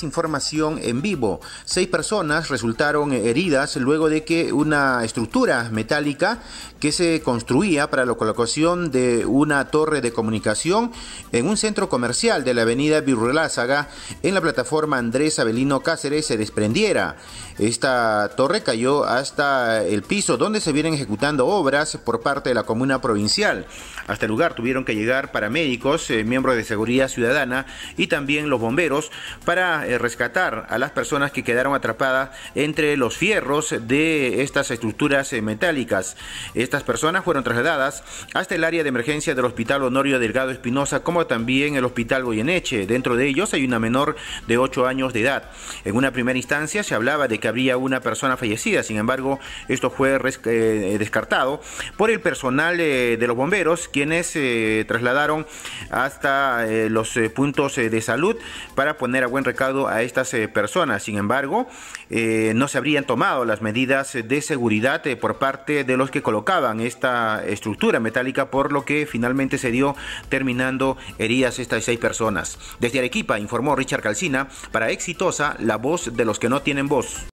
Información en vivo. Seis personas resultaron heridas luego de que una estructura metálica que se construía para la colocación de una torre de comunicación en un centro comercial de la avenida Virrelázaga en la plataforma Andrés Avelino Cáceres se desprendiera. Esta torre cayó hasta el piso donde se vienen ejecutando obras por parte de la comuna provincial. Hasta el lugar tuvieron que llegar paramédicos, eh, miembros de seguridad ciudadana y también los bomberos para eh, rescatar a las personas que quedaron atrapadas entre los fierros de estas estructuras eh, metálicas. Estas personas fueron trasladadas hasta el área de emergencia del Hospital Honorio Delgado Espinosa, como también el Hospital Goyeneche. Dentro de ellos hay una menor de 8 años de edad. En una primera instancia se hablaba de que habría una persona fallecida, sin embargo, esto fue eh, descartado por el personal de los bomberos, quienes trasladaron hasta los puntos de salud para poner a buen recado a estas eh, personas. Sin embargo, eh, no se habrían tomado las medidas de seguridad eh, por parte de los que colocaban esta estructura metálica, por lo que finalmente se dio terminando heridas estas seis personas. Desde Arequipa informó Richard Calcina para Exitosa, la voz de los que no tienen voz.